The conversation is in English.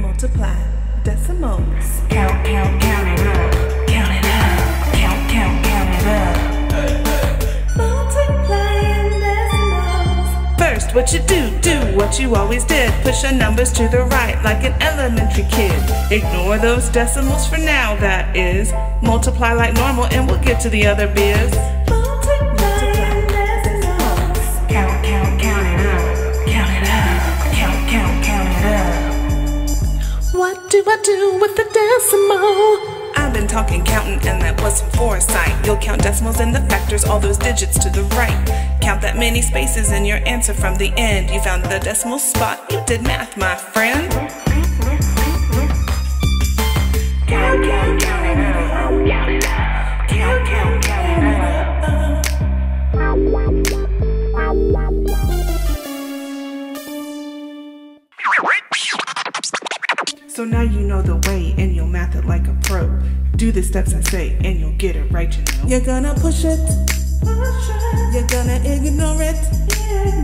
Multiply decimals. Count, count, count it up. Count it up. Count, count, count it up. Multiplying decimals. First, what you do, do what you always did. Push your numbers to the right like an elementary kid. Ignore those decimals for now, that is. Multiply like normal and we'll get to the other biz. Do I do with the decimal? I've been talking counting and that was some foresight. You'll count decimals and the factors, all those digits to the right. Count that many spaces in your answer from the end. You found the decimal spot, you did math, my friend. So now you know the way and you'll math it like a pro. Do the steps I say and you'll get it right, you know. You're gonna push it, you're gonna ignore it, you're gonna Count, it. count,